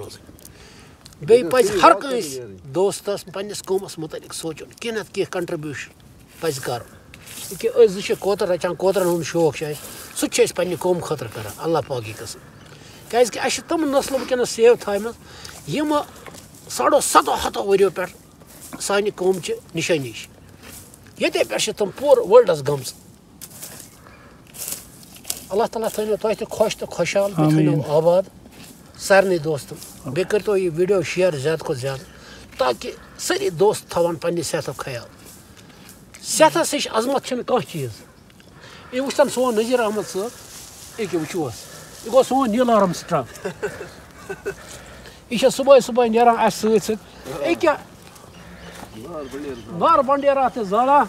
روزٕنۍ بیٚیہِ پَزِ ہر کٲنٛسہِ دوستَس پنٛنِس قومَس مُتعلِق سونٛچُن کینٛہہ نَتہٕ کینٛہہ کَنٹرٛبیوٗشَن پَزِ کَرُن۔ ییٚکیٛاہ أسۍ زٕ چھِ کوتَر رَچھان کوترَن ہُنٛد شوق چھُ اَسہِ سُہ تہِ چھِ أسۍ پنٛنہِ قومہٕ خٲطرٕ کَران اللہ پاکی قٕسٕم۔ کیٛازِکہِ اَسہِ چھِ تِم نسلہٕ وٕنکٮ۪نَس سیو تھایمَژٕ یِمہٕ ساڑو سَتو ہَتو ؤریو پٮ۪ٹھ سانہِ قومچہِ نِشٲنی چھِ ییٚتے پٮ۪ٹھ چھِ تِم پوٗرٕ وٲلڈَس گٔمژٕ۔ اللہ تعالیٰ تھٲینو تۄہہِ تہِ خۄش تہٕ خۄشحال بیٚیہِ تھٲینو آباد۔ سارنٕے دوستَن بیٚیہِ کٔرۍتو یہِ ویٖڈیو شِیَر زیادٕ کھۄتہٕ زیادٕ تاکہِ سٲری دوست تھاوان پنٛنہِ صحتُک خیال۔ صحتَس ہِش عظمت چھِنہٕ کانٛہہ چیٖز۔ یہِ وٕچھتَن سون نذیٖر احمد صٲب ییٚکیٛاہ وٕچھو حظ۔ یہِ گوٚو سون نیٖلارَم سٹرٛنٛگ یہِ چھِ صُبحٲے صُبحٲے نیران اَسہِ سۭتۍ سۭتۍ۔ أکیٛاہ بار بنڈیرا تہِ زالان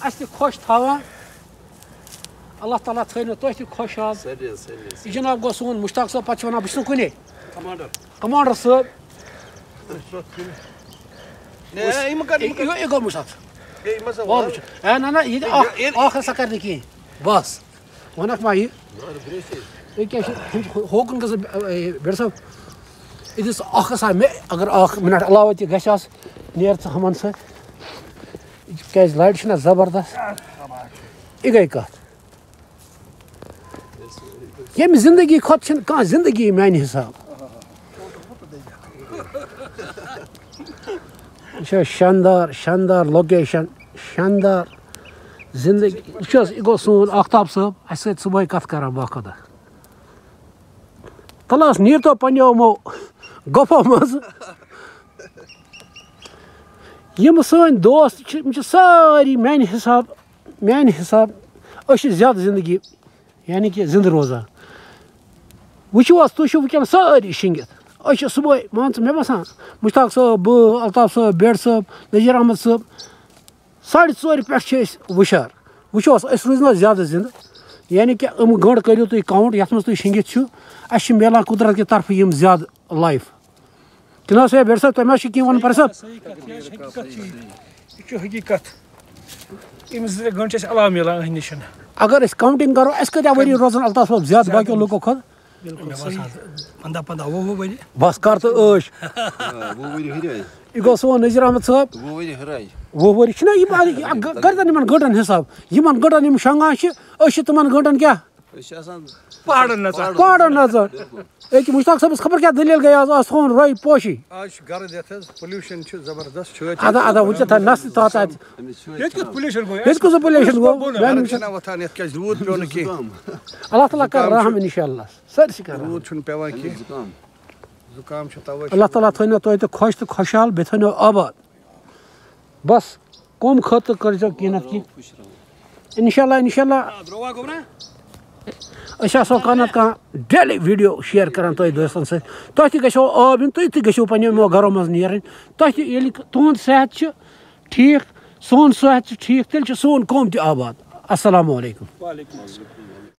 اَسہِ تہِ خۄش تھاوان۔ Allah Taala tkhayno tohti khoshaz janob gosun mushtaq sob pachwana bishnu kuni. Commander commander sob ne imkan yo ego mushtaq e masa var ha nana yedi ahir sakardaki bas. Onak mayi. Peki hokun kızı e, e, bersem İdis ahı sahme agar ahı minat alava ti gashas ner haman sa. Kez light şuna zabardast. İgay kat. ییٚمہِ زِندگی کھۄتہٕ چھِنہٕ کانٛہہ زِندگی میٛانہِ حِساب یہِ چھِ شاندار شاندار لوکیشَن شاندار زِندگی وٕچھ حظ یہِ گوٚو سون آختاب صٲب اَسہِ سۭتۍ صُبحٲے کَتھ کَران باخۄدا تَلہٕ حظ نیٖرتو پنٛنیو یِمو گۄپھو منٛزٕ یِم سٲنۍ دوست چھِ یِم چھِ سٲری میٛانہِ حِساب میٛانہِ حِساب أسۍ چھِ زیادٕ زِندگی یعنی کہِ زِندٕ روزان وٕچھِو حظ تُہۍ چھِو وٕنکٮ۪ن سٲری شِنٛگِتھ أسۍ چھِ صُبحٲے مان ژٕ مےٚ باسان مُشتاق صٲب بہٕ الطاف صٲب بیڈ صٲب نذیٖر احمد صٲب ساڑِ ژورِ پٮ۪ٹھ چھِ أسۍ وُشار وٕچھو حظ أسۍ روٗزۍ نہٕ حظ زیادٕ زِندٕ یعنی کہِ یِم گٲنٛٹہٕ کٔرِو تُہۍ کاوُنٛٹ یَتھ منٛز تُہۍ شِنٛگِتھ چھِو اَسہِ چھِ میلان قُدرت کہِ طرفہٕ یِم زیادٕ لایف کِنہٕ حظ ہے بیڈ صٲب تۄہہِ ما چھُ کینٛہہ وَنُن پَر صٲب یہِ چھُ حقیٖقت أمِس زٕ ترٛےٚ گٲنٛٹہٕ چھِ اَسہِ علاوٕ میلان أہنٛدِ نِش اگر أسۍ کاوٹِنٛگ کَرو اَسہِ کۭتیاہ ؤری روزان الطاف صٲب زیادٕ باقیو لُکو کھۄتہٕ پنٛداہ پنٛداہ وُہ وُہ ؤری بَس کَر تہٕ ٲش یہِ گوٚو سون نذیٖر احمد صٲب وُہ ؤری چھِنہ یِم کٔرۍتَن یِمَن گٲنٛٹَن حِساب یِمَن گٲنٛٹَن یِم شۄنٛگان چھِ أسۍ چھِ تِمَن گٲنٛٹَن کیٛاہ پہاڑن نژان پہاڑَن نظر أکہِ مُشتاق صٲبَس خبر کیٛاہ دٔلیٖل گٔے آز آز رۄیہِ پوشی آز چھُ گرٕد یَتھ حظ پُلیوٗشن چھُ زبردست اَدا اَدا وٕچھ تھاو نَستہٕ تَتھ اَتہِ ییٚتہِ کیُتھ پُلیوٗشن گوٚو ییٚتہِ کُس پُلیوشن گوٚو وۄتھان یَتھ کیازِ روٗد پیوٚو نہٕ کینٛہہ اللہ تعالیٰ کَرِ رحم اِنشاء اللہ سٲرسٕے کَرِ روٗد چھُنہٕ پیوان کینٛہہ زُکام چھُ تَوے اللہ تعالیٰ تھٲینو تۄہہِ تہِ خۄش تہٕ خۄشحال بیٚیہِ تھٲینو آباد بَس قوم خٲطرٕ کٔرۍزیو کینٛہہ نَتہٕ کینٛہہ اِنشاء اللہ اِنشاء اللہ أسۍ آسو کانٛہہ نَتہٕ کانٛہہ ڈیلی ویٖڈیو شِیر کَران تۄہہِ دوستَن سۭتۍ تۄہہِ تہِ گژھیو آب یُن تُہۍ تہِ گٔژھِو پنٛنٮ۪و گَرو منٛز نیرٕنۍ تۄہہِ تہِ ییٚلہِ تُہُنٛد صحت چھُ ٹھیٖک سون صحت چھُ ٹھیٖک تیٚلہِ چھُ سون قوم تہِ آباد اَسَلامُ علیکُم